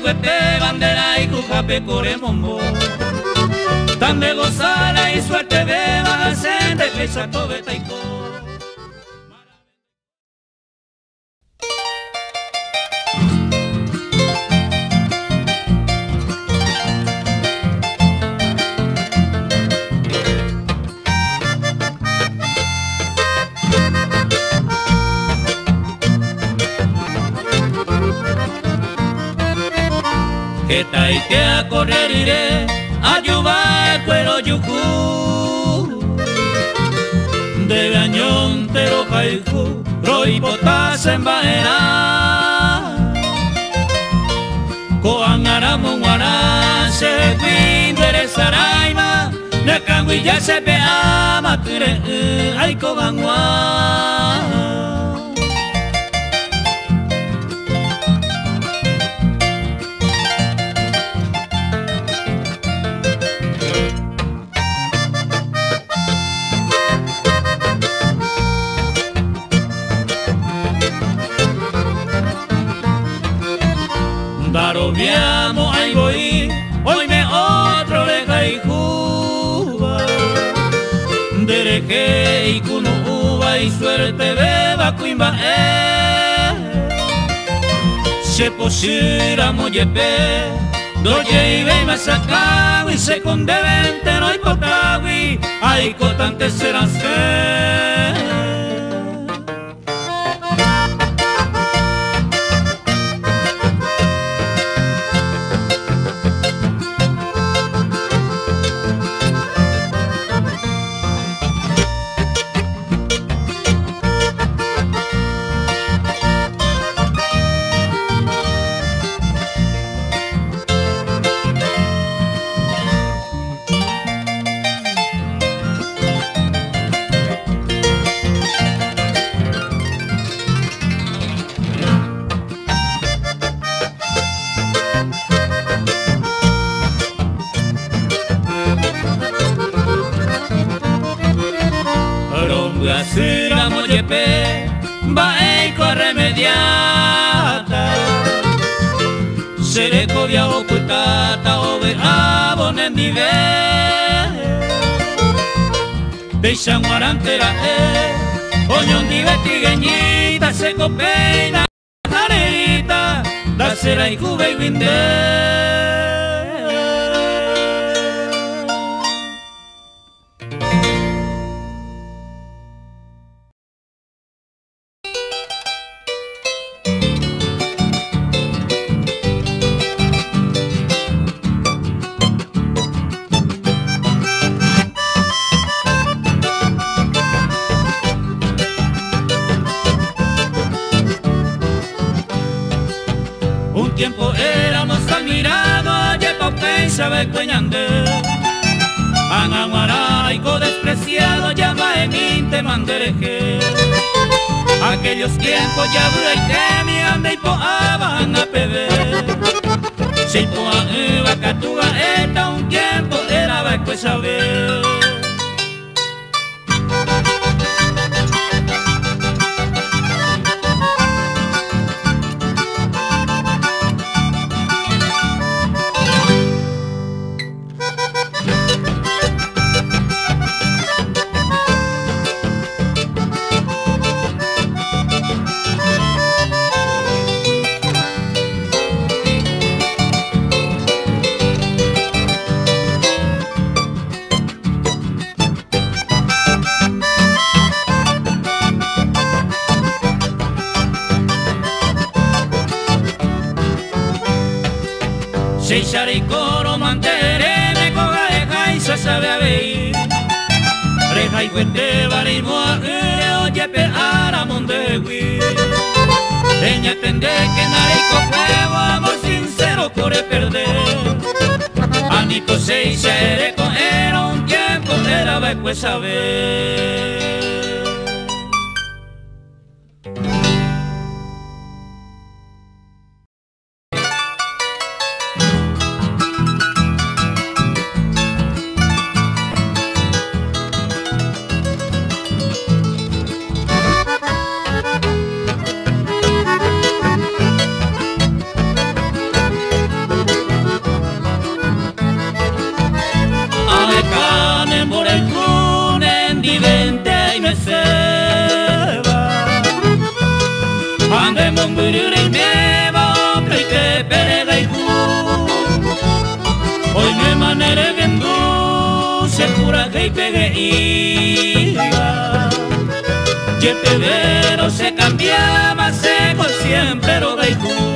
bandera y cujape coremombo. Tan de gozada y suerte de bajarse de fecha todo taiko. que taitea correr iré a Yuba, cuero yujú. De gañón te lo caijú, roipotas en baena. Coan aramu guará, se cuinderesaraima, ne canguilla se pea, mature, ay coan guará. Voy, hoy me otro le y juba. Dereque y kuno uva y suerte beba cuimba eh. Se posira moyepe, doye y ve masakawi, se conde vente no hay potawi, hay cotante serán ser. izan warantera e eh. Oñondi beti genita, seko peina Jareita, da zera iku behin Aquellos Anito se y se era un tiempo era va pues saber y pegue iba. Y se cambiaba seco siempre lo veículo.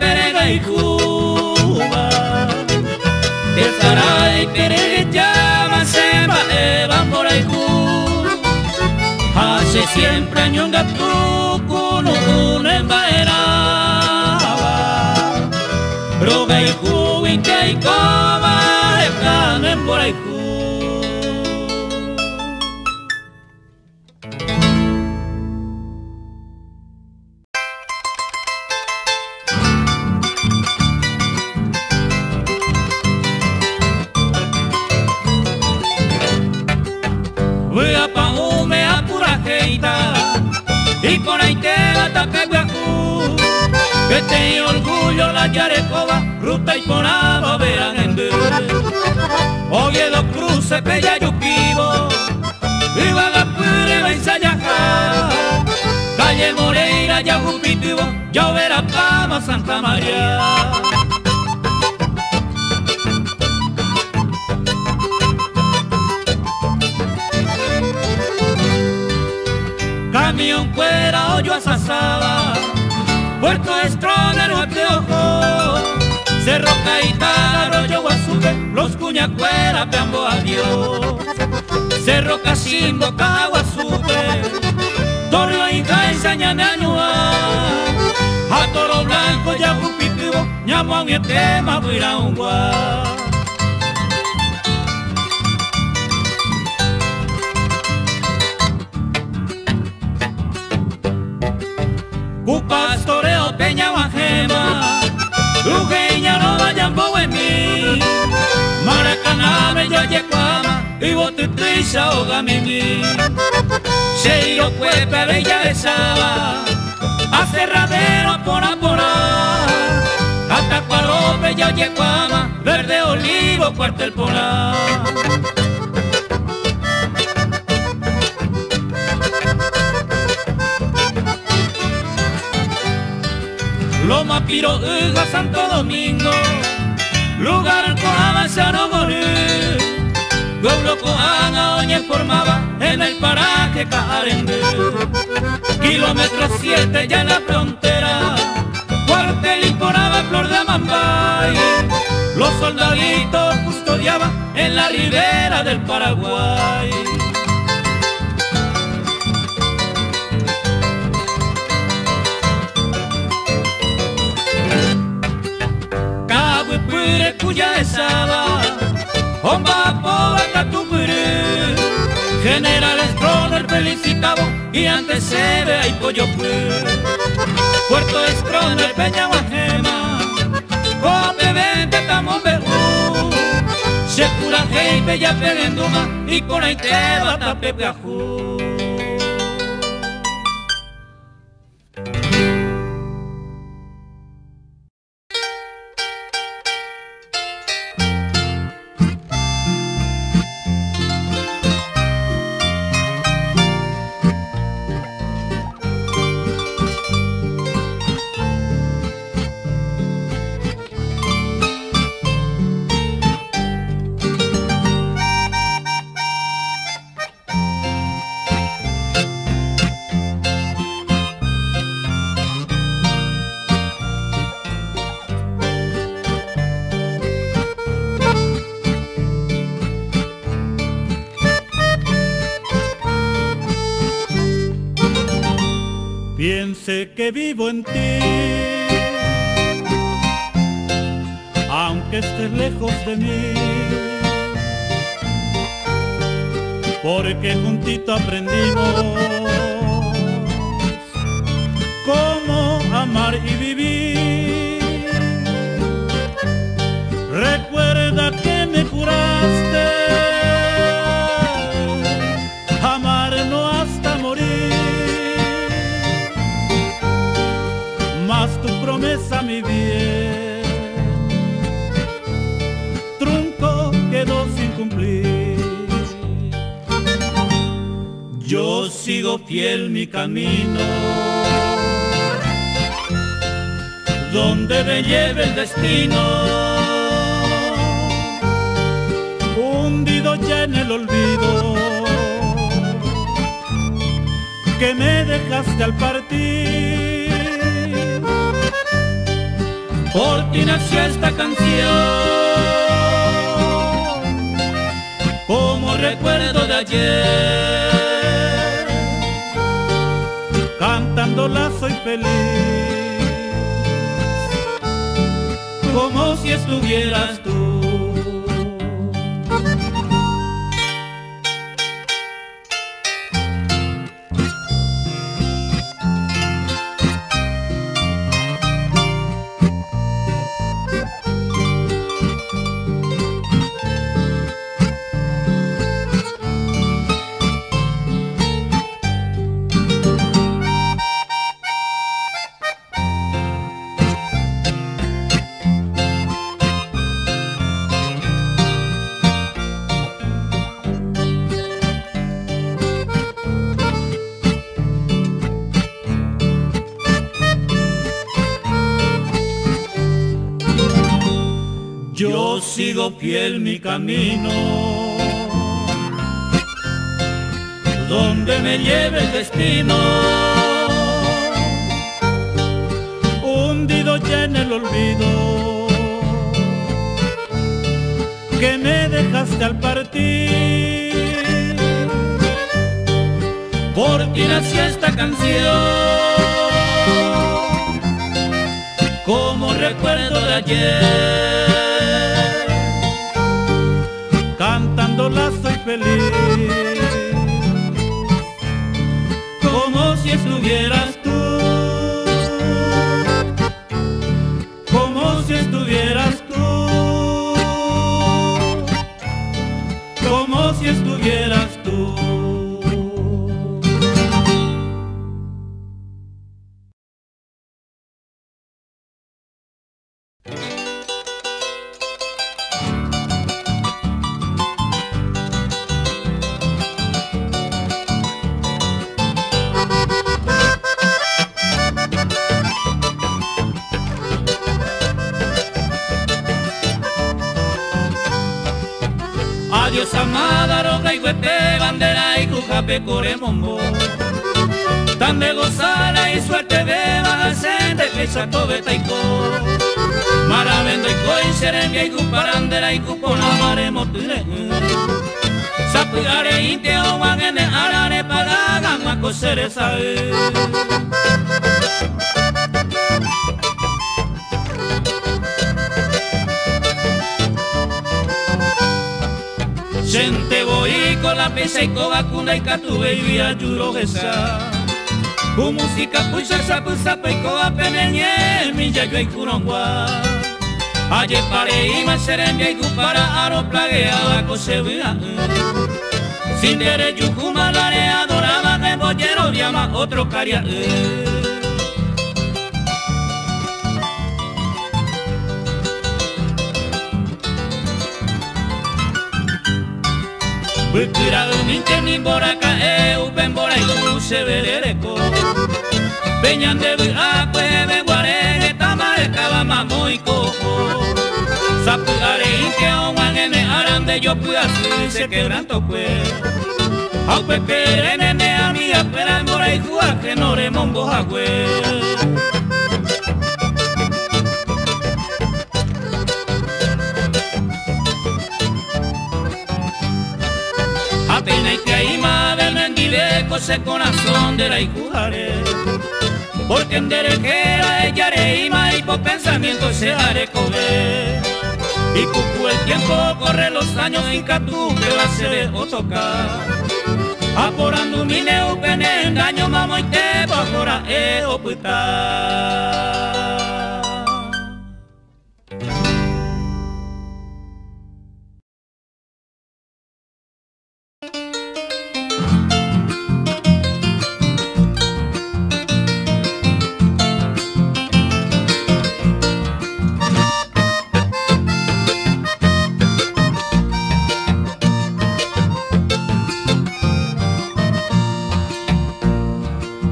bese el interesará Quién sabe para lluve malo esa mi te lleve siempre ñonga tu no una embaeraba. Roga y juguin que y coma por ahí Moreira ya jupitivo, ya verá pama Santa María. Camión fuera, hoyo asasaba Puerto Estronero, Ateojo, Cerro Caetano, Arroyo Guasupe, Los Cuñacuera, Peambo Adiós, Cerro Cachimbo, Caguasupe, Torre Inca, Ensañanañua, A Toro Blanco, Yajupitivo, Ñamo, Mietema, Huiraungua. pastoreo peña guajema, Ujeña no vayan mí, Maracaná me yo yecuama, y botutuisa oga mimi. Seiro cuepe bella de saba, acerradero pora pora, Atacualope yo yecuama, verde olivo cuartel pora. Loma Piro, Uga, Santo Domingo, lugar con no morir. Pueblo Coana, Oñe formaba en el paraje Carende. Kilómetro 7 ya en la frontera, cuartel imporaba flor de Mambay. Los soldaditos custodiaban en la ribera del Paraguay. cuya esaba, Omba puru General Stroner felicitado y antes se ve ahí pollo Puerto Stroner Peña Guajema, Cope vente tamo behu. Se cura hey bella pegenduma y con ahí te va tape que vivo en ti. Aunque estés lejos de mí. Porque juntito aprendimos cómo amar y vivir. Fiel mi camino, donde me lleve el destino. Hundido ya en el olvido que me dejaste al partir. Por ti nació esta canción, como recuerdo de ayer. Cantándola soy feliz, como si estuvieras tú. Fiel mi camino, donde me lleve el destino, hundido ya en el olvido, que me dejaste al partir. Por ti nació esta canción, como recuerdo de ayer estuvieras tú, como si estuvieras bajarse de fecha tobe taiko. Maravendo y coi serenge y cuparandera y cupona mare motire Sapugare y te owangene arare pagaga mako sae. Gente voy con la pesa y con vacuna y catube y ayudo esa. Ku música pucha sapu sapa y coa peneñe mi ya yo y curongua. Aye pare más serembia y para aro plagueaba cosebia. Sin derecho kumalare adoraba que bollero llama otro caria. Bukura uminte ni boraka e uben bora iku seberereko Peñan de bu akwe be guare ge tamare kaba mamoiko Sapu are inke o wangene arande yo pu así se quebranto pues. Au pepe nene a mi apera bora iku ake no re mombo mendileco ese corazón de la hijujare porque en derejera ella reima y por pensamiento se haré comer. Y cucu el tiempo corre los años en catu que va a ser o tocar. Aporando mi neu pene daño mamo y te por e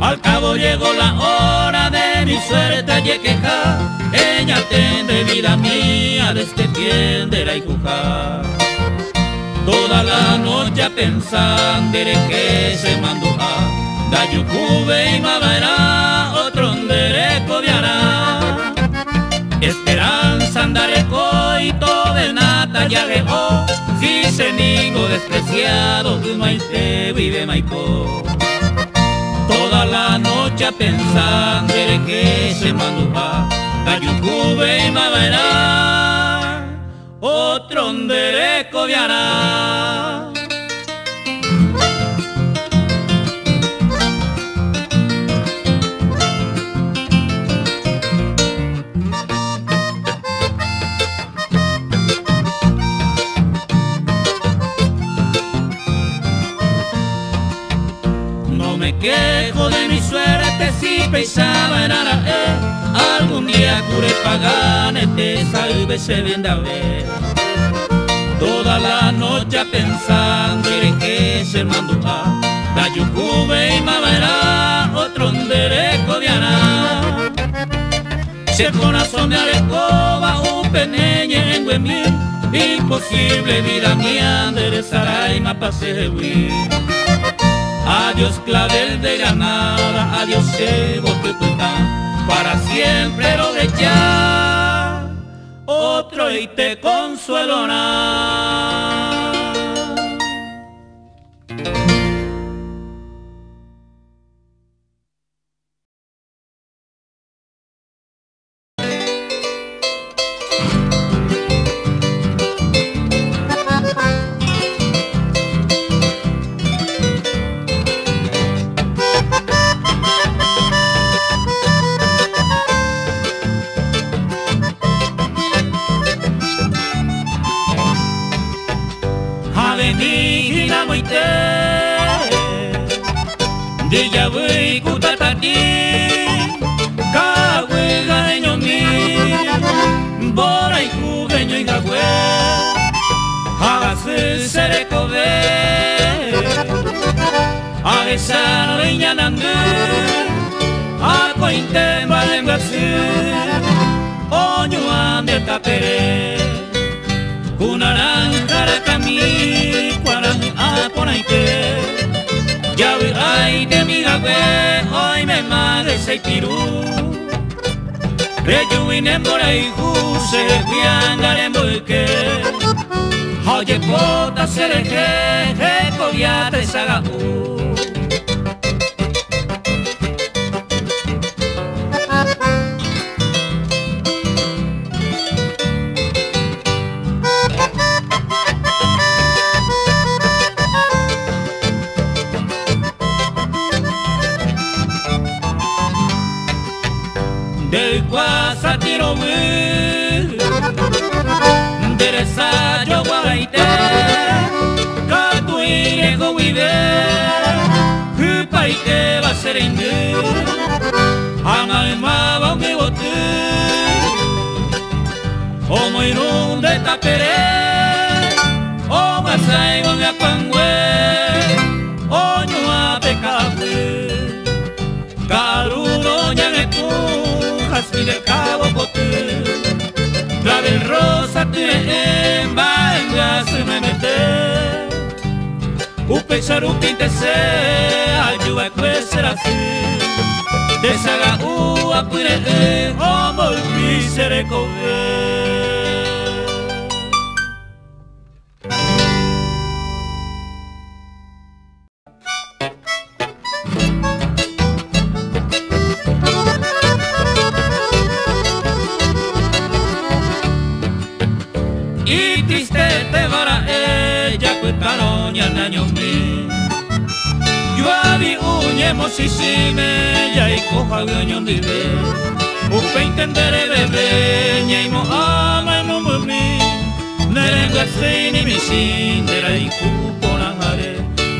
o llegó la hora de mi suerte y queja, ella tende vida mía desde tiende y cuja. Toda la noche pensando que se mandó a da yucube y madera otro derecho viará. Esperanza andaré coito de nata ya o si se nigo despreciado, tu maite vive maipo toda la noche pensando en que se manduja Cayucube y Maverá otro derecho viará quejo de mi suerte si pensaba en eh. Algún día cure pagane te salve se venda ver Toda la noche pensando en que se mandó a Da yucube y maverá otro derecho de Si el corazón de arecoba un peneñe en mí Imposible vida mía enderezará y me pase de Adiós clavel de Granada, adiós Evo para siempre lo de ya, otro y te consuelo del Guasatiro Deresa yo guaraite Katuire gowibe Hupaite baserinde Amaema bangeote Omoirunde tapere. Omasai bangeapangue rosatine mbanga semenete upeixar upintese ayua kueser asi desaga ua kuiree eh, omolpiserekove abi uñemo si si me ya y coja gaño dive upe intendere bebe ñe mo ama no mi nerenga ni mi sin de la iku porangare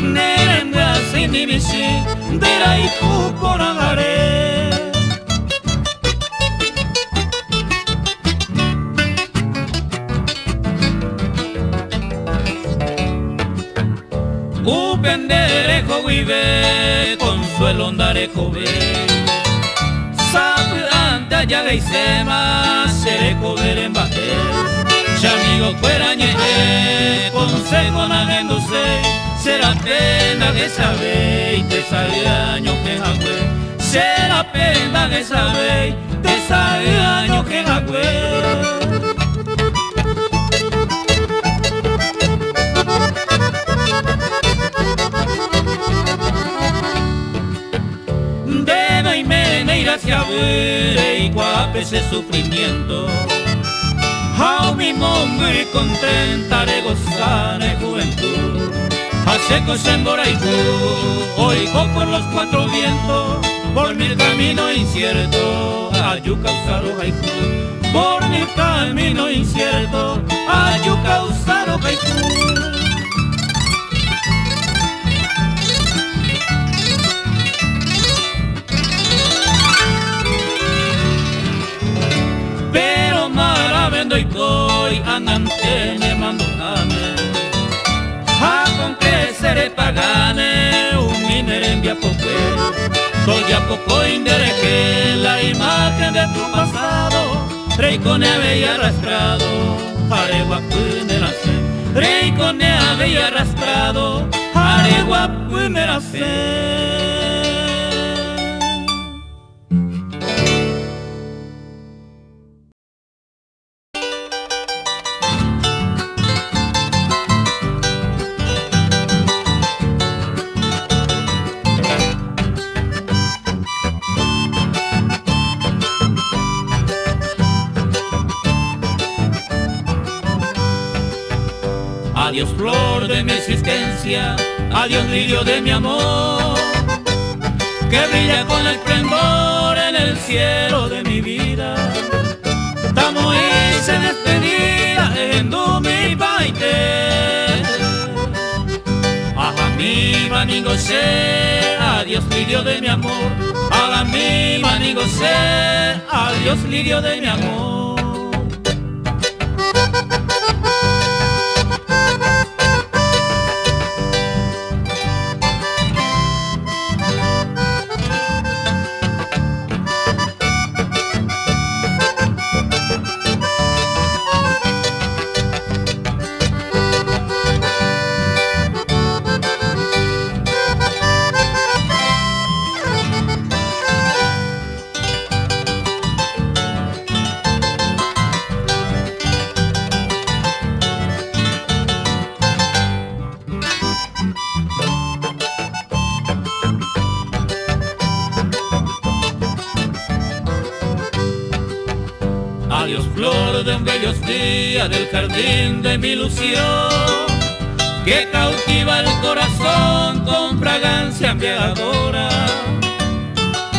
nerenga ni mi sin de la iku porangare penderejo vive, consuelo andare cove. Sabe anta ya gaisema, seré cover en baje. Chamigo cuerañe, consejo nagenduse, será pena que sabe y te sabe año que jagüe. Será pena que sabe, te sabe año que jagüe. Gracia y guape ese sufrimiento. A mi y contentaré gozar de juventud. Hace y oigo por los cuatro vientos, por mi camino incierto, ayu causar haiku. Por mi camino incierto, ayu causar coi anante me mando ame. A con que seré pagane un minere en via poque soy a poco que la imagen de tu pasado. Rey con y arrastrado haré guapu la rey con y arrastrado haré guapu la adiós lirio de mi amor, que brilla con el esplendor en el cielo de mi vida. Estamos y se despedida en mi baite. Ajá mi manigo sé, adiós lirio de mi amor. Haga mi manigo sé, adiós lirio de mi amor. Del jardín de mi ilusión, que cautiva el corazón con fragancia embriagadora.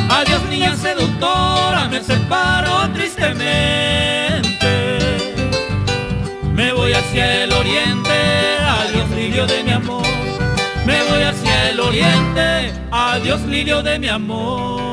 Adiós niña seductora, me separo tristemente. Me voy hacia el oriente, adiós lirio de mi amor. Me voy hacia el oriente, adiós lirio de mi amor.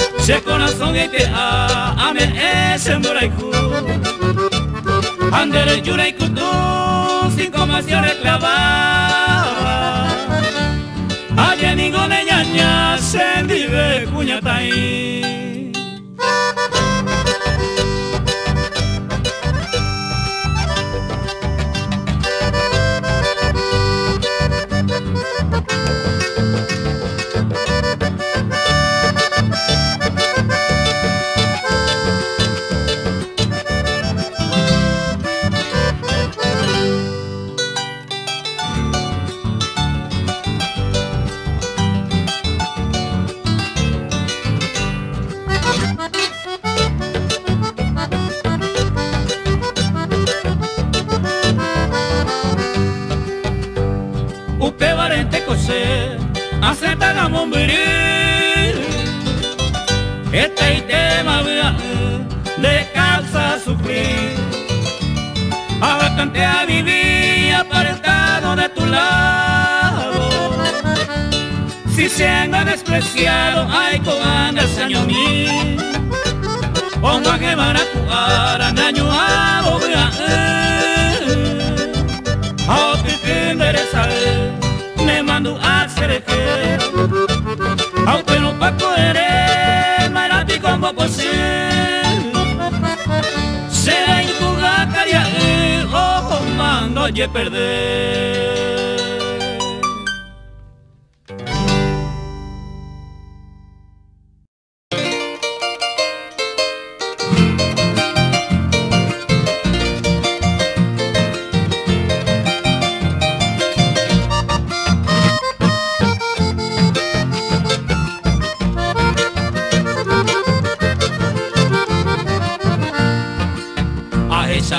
Se corazón y te ame ese moraiku Andere yurai kutu cinco masiones clavaba Aye ningo de ñaña sendive cuñatai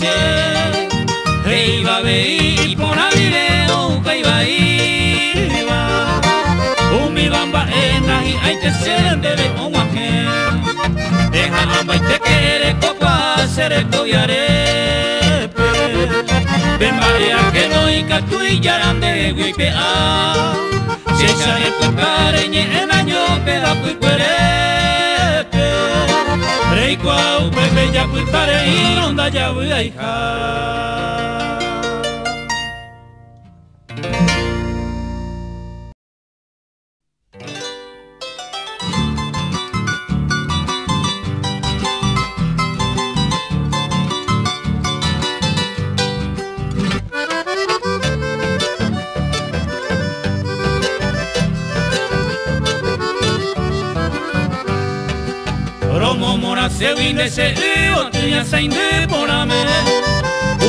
ko de mi Ayer vieron pese a cotape que besere yarei Nane mandu ai paere ongare noro cambia sene Ne promesa ita sere kove mi soputare yarande wipe a Si sare pukare nye enanyo peda pukwerepe Parei quau, bebe ya pui parei, ronda ya hija.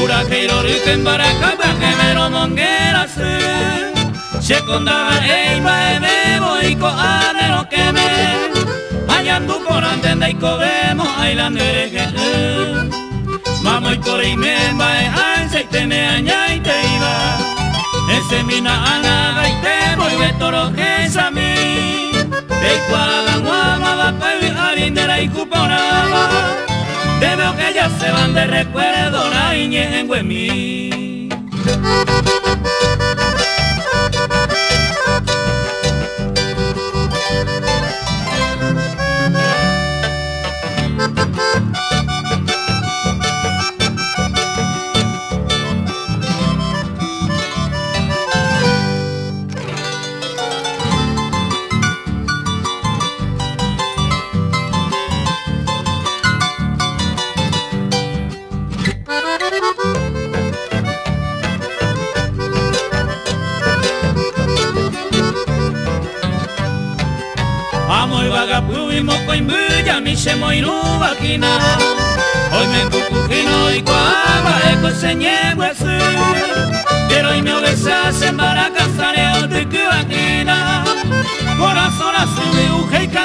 Ura que iroriken baraka que me lo mongera se Se condaba eiba e bebo y ko ane lo que me Añandu con antenda y ko vemo ailandere que Mamo y por y me va e anse te me aña y te iba. Ese mina anaga y te voy vetoro que es a mí. Eikwalan wama bapai arindera ikupaunaba Te veo que ya se van de recuerdo la en Güemí.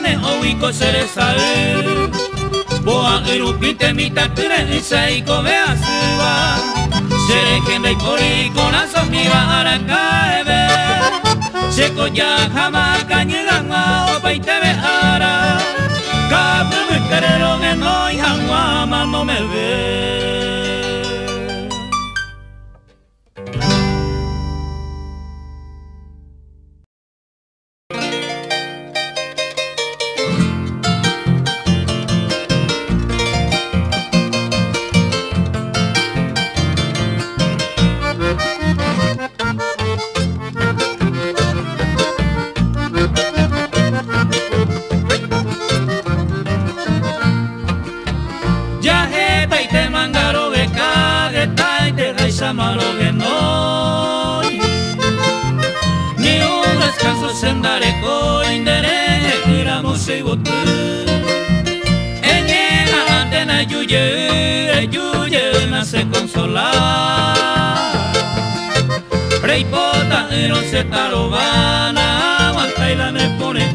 Uje y cane o ico cereza Boa irupite mi takure y seiko vea suba Sere kenda y pori corazón mi va a la caebe Seko ya jamás cañegan a opa y te ara querero que no y jamás no me ve. se tarobana, aguanta y la me pone.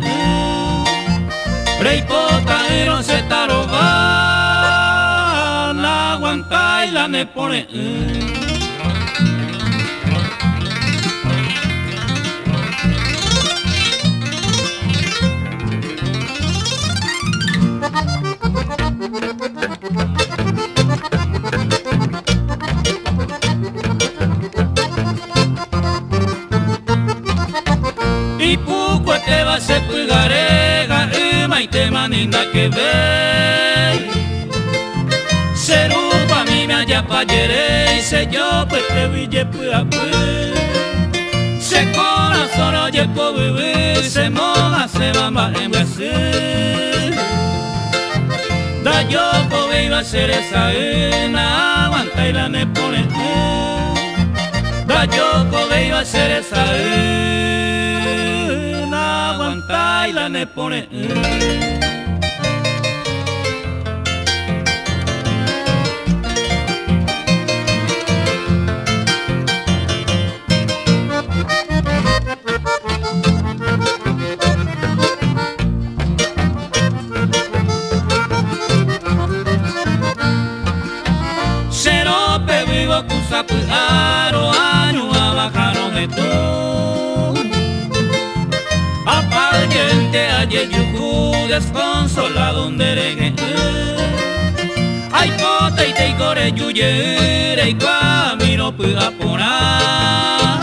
Reipota y no se tarobana, aguanta y la me se puigarega y maite maninda que ve Serupa mi me haya payere y se yo pues te ville puya Se corazón oye po vivir se moja se bamba en Brasil. Da yo po iba a ser esa ena aguanta y la me pone Da yo po iba a ser esa y la ne pone. Serope vivo kusapu aro Apaliente aye yuku desconsolado un deregue Ay pota y te core yuyere y camino puga pona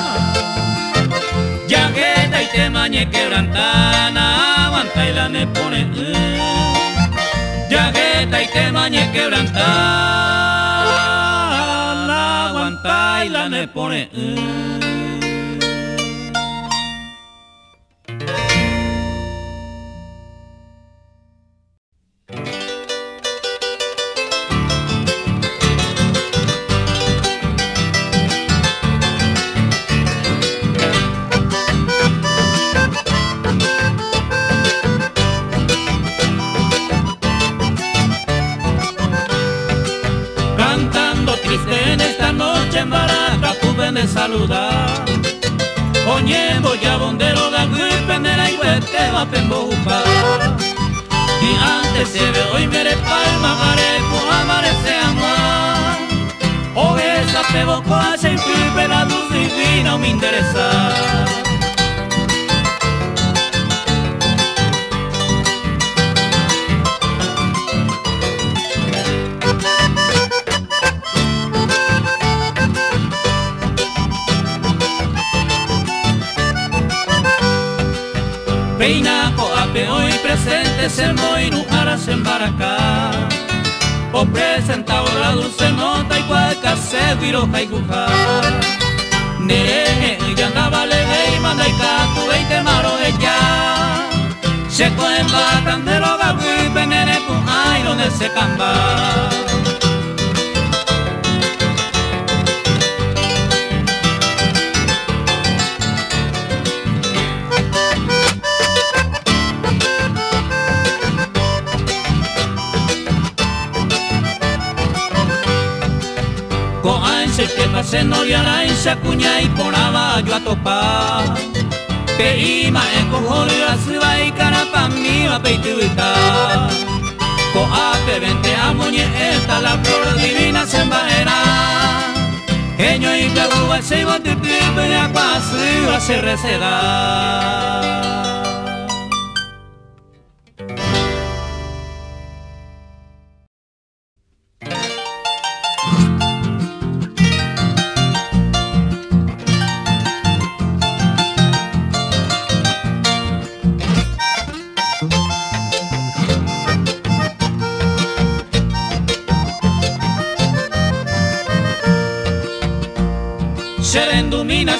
Yagueta y te mañe quebrantana aguanta y la ne pone. Yagueta y te mañe quebrantana aguanta y la ne pone saludar. Oñembo ya bondero da pendera y huete va pembojupa Y antes se ve hoy mere palma gareco amarece amar O esa peboco hace y la luz divina me interesa se moinu ara se embarca O presentado la dulce nota y cualca se viro jaiguja Nere ya andaba le y manda y catu veinte maro ella. Se coen batan de lo gabu y venere pun ay donde se camba que pase no liara y se acuña y ponaba yo a topar. Peima en cojol y la suba y carapa mi va peituita. Coate vente a moñe esta la flor divina se embaera. Eño y caruba se iba a tipipe y agua se se receda.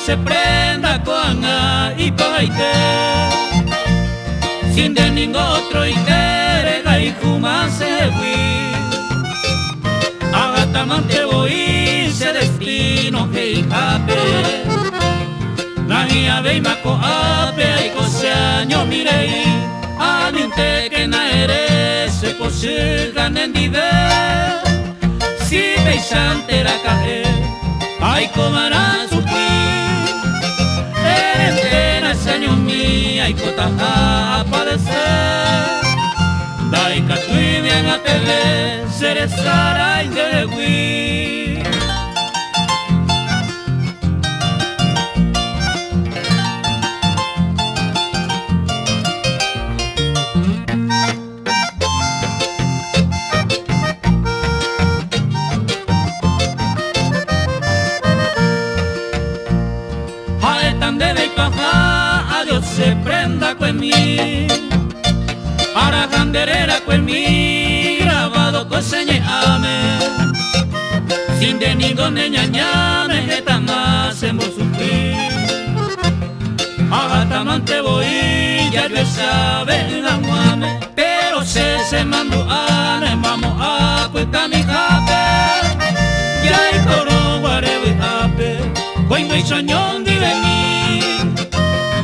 Se prenda con y paite. Sin de ningún otro y terega y se hui agatamante voy se destino que jape la mía ve mako ape y cose año mirei. Alinte que na eres se posigan en dide si veis antera cae ay comará su y kotaha aparecer Dai katui bien a tele Seresara indewi Para mi grabado coseñe ame sin de ñañame que tan más en voy ya yo sabe la pero se se mando a vamos a cuesta mi jape. Ya hay coro guarewe jape voy muy soñón de mí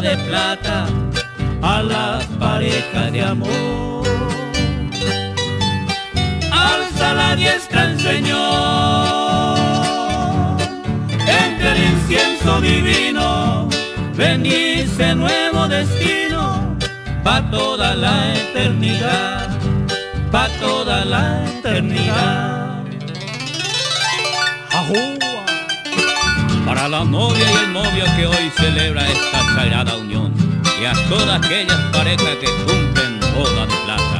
de plata a las parejas de amor. Alza la diestra el Señor, entre el incienso divino, bendice nuevo destino, pa' toda la eternidad, pa' toda la eternidad para la novia y el novio que hoy celebra esta sagrada unión y a todas aquellas parejas que cumplen boda de plata.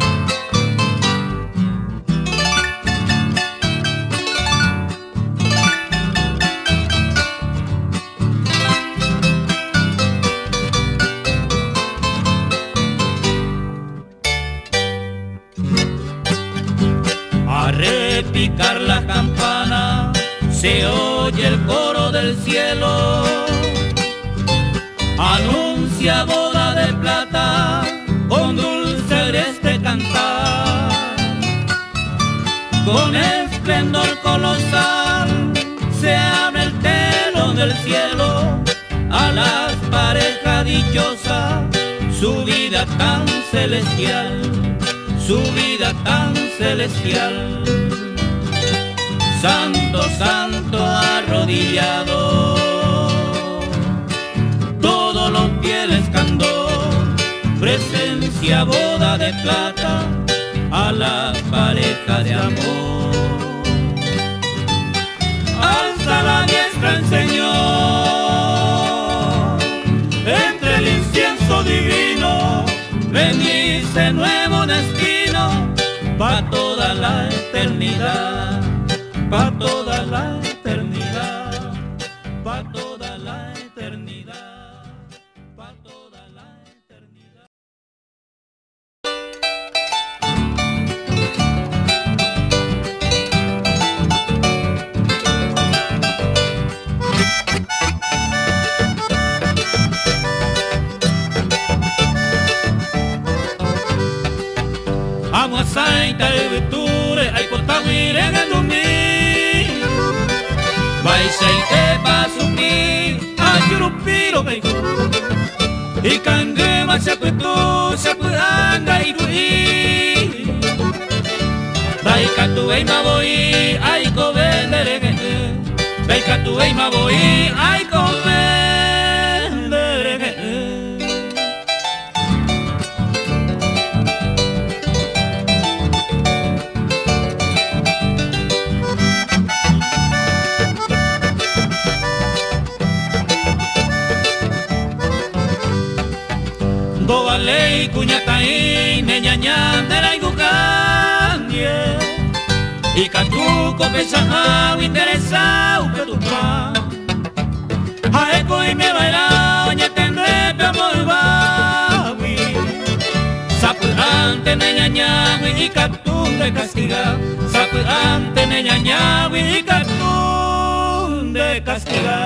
A repicar la campana se oye el coro cielo, anuncia boda de plata con dulce este cantar, con esplendor colosal se abre el telón del cielo. A las parejas dichosas, su vida tan celestial, su vida tan celestial. Santo, santo arrodillado, todos los fieles candor, presencia boda de plata a la pareja de amor. Alza la diestra el Señor, entre el incienso divino, bendice nuevo destino para toda la eternidad para toda la ante nenyanya wi ikatunde castiga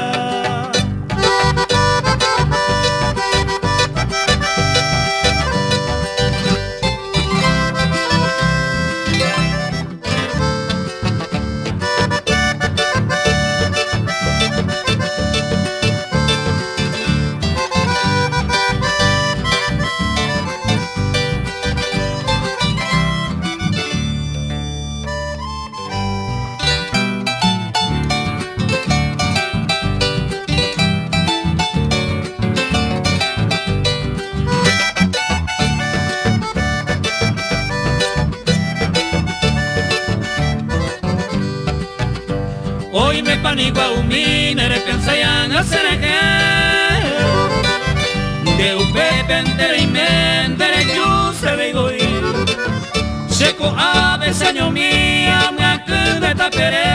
me acude tapere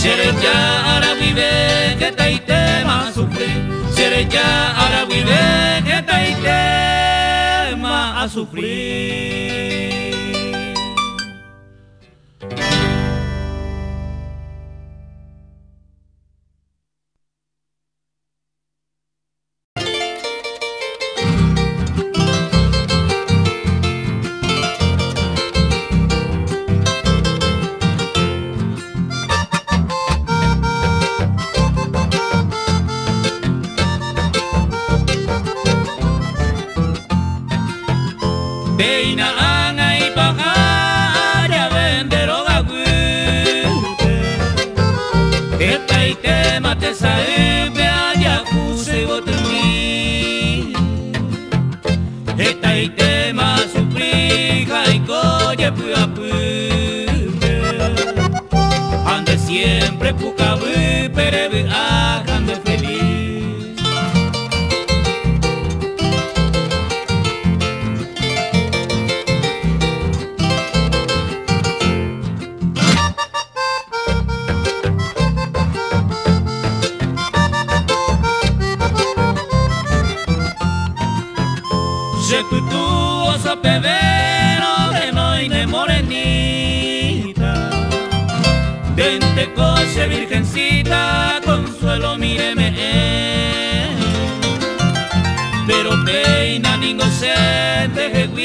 Sere ya ara vive que taite ma sufrir. Sere ya ara vive que taite ma a Eta ite ma suplica y coye pua puye Ande siempre puka bu perebe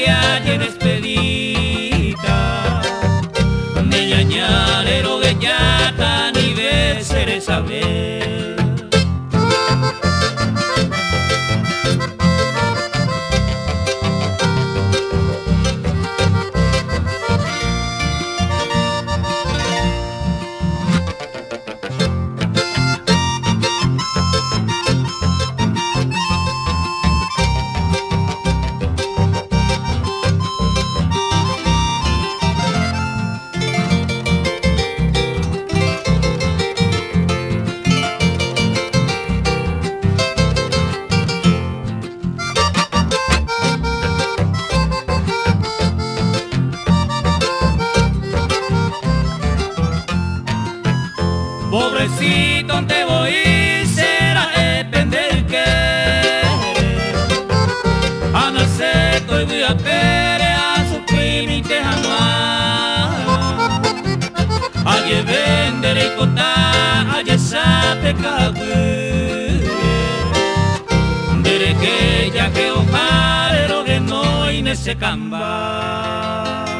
guialle Pobrecito te voy será depender que a nacer y voy a pere a su te jamás Aye vender y cota aye sabe cagüe Dere que ya que ojaro que no y se camba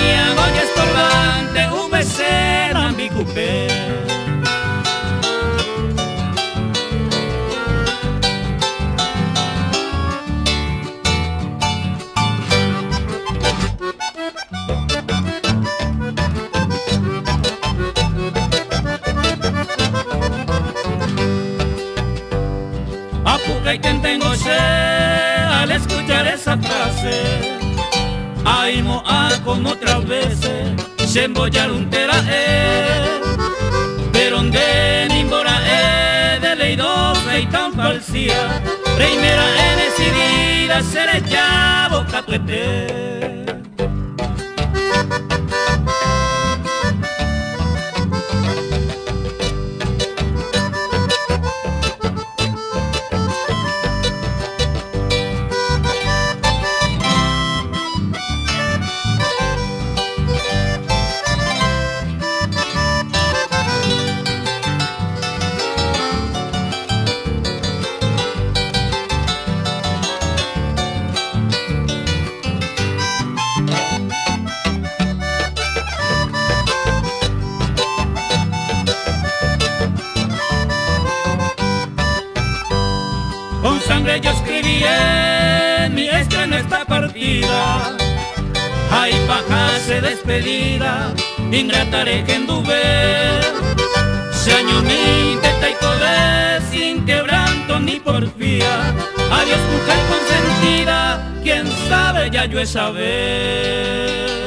Aniago y estorbante, un becero en mi cupé. Apuca y tengo al escuchar esa frase. Ay, moa como otras veces, se embollar un tera eh. Pero donde nimbora eh, de ley doce y tan falsía. Primera en decidida, seré ya boca tuete. Partida. Ay, se despedida, ingrataré que anduve. Se año mi teta y sin quebranto ni porfía. Adiós mujer consentida, quién sabe ya yo he saber.